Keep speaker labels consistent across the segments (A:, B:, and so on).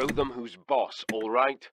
A: Show them who's boss, all right?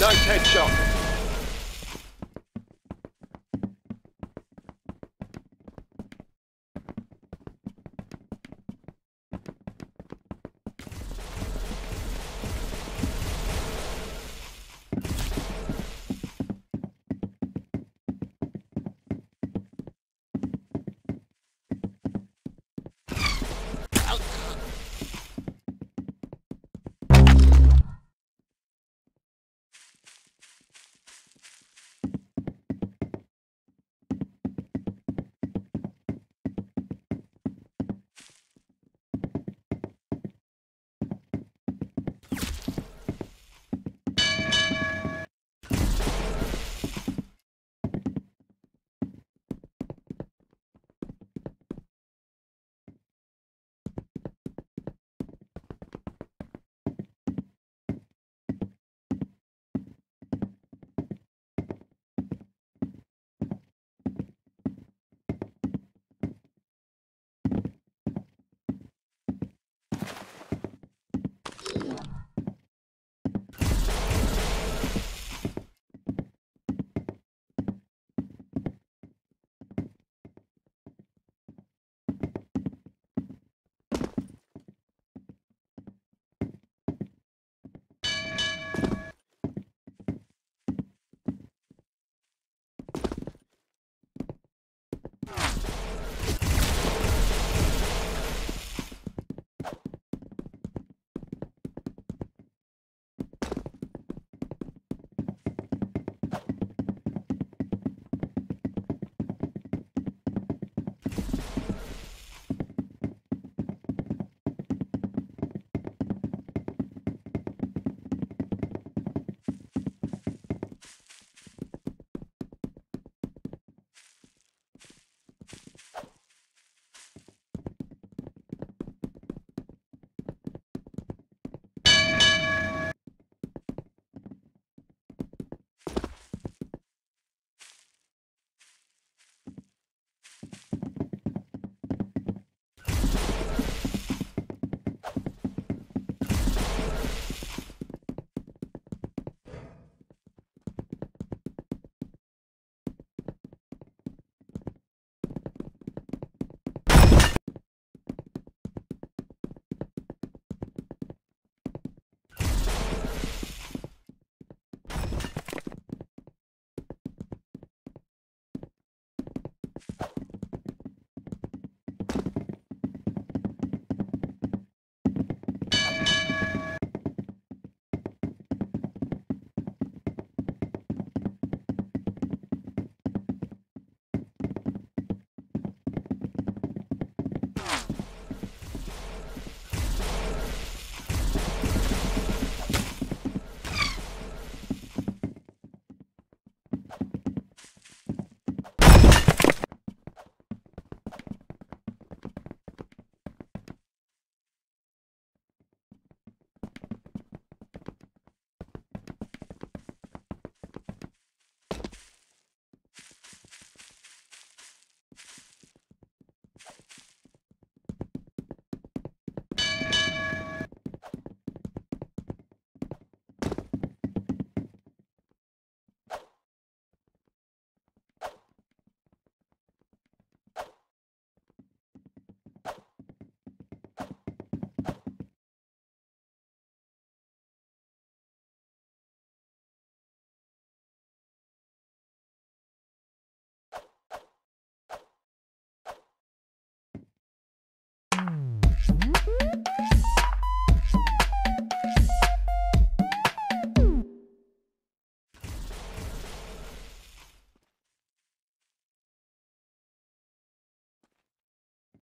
A: Nice headshot.